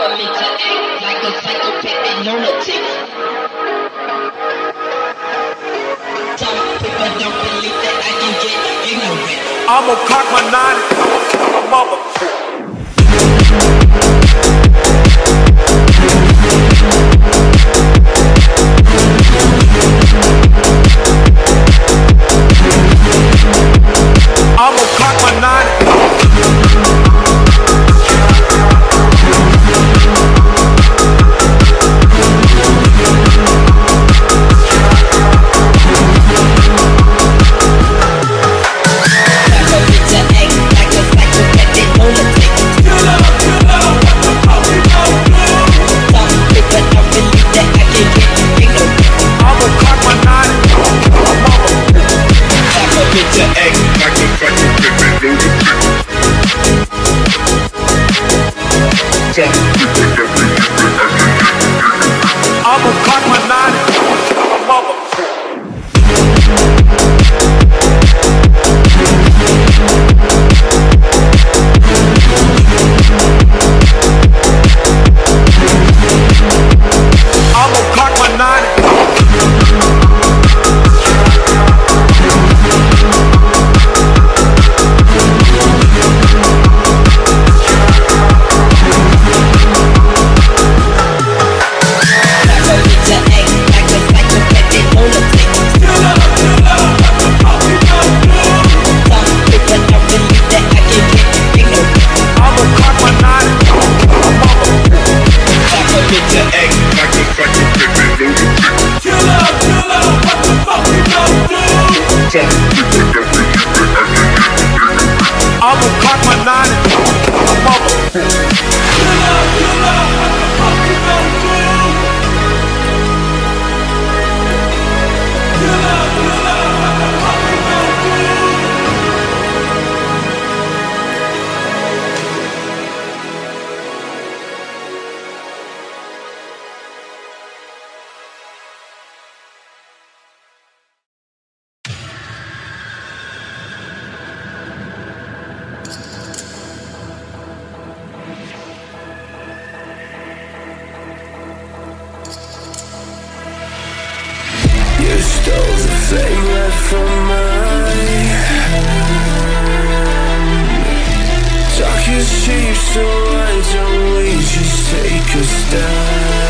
for me to like a psychopath and lunatic. People don't believe that I can get ignorant. I'ma cock my nine, motherfucker. So why don't we just take a stand?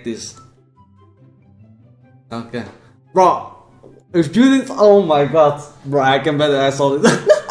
This. Okay. Bro, if you think, oh my god. Bro, I can bet that I saw it.